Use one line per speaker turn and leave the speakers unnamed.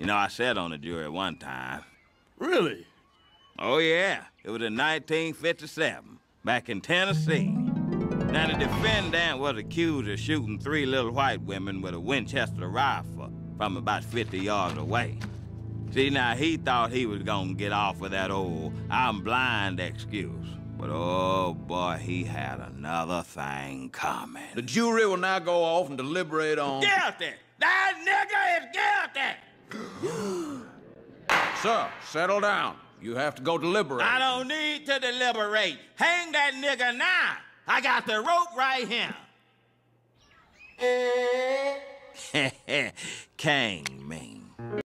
You know, I sat on the jury one time.
Really?
Oh, yeah. It was in 1957, back in Tennessee. Now, the defendant was accused of shooting three little white women with a Winchester rifle from about 50 yards away. See, now, he thought he was gonna get off with that old I'm blind excuse. But oh boy, he had another thing coming.
The jury will now go off and deliberate on...
Guilty! That nigga is guilty!
Sir, settle down. You have to go deliberate.
I don't need to deliberate. Hang that nigga now. I got the rope right here. King me.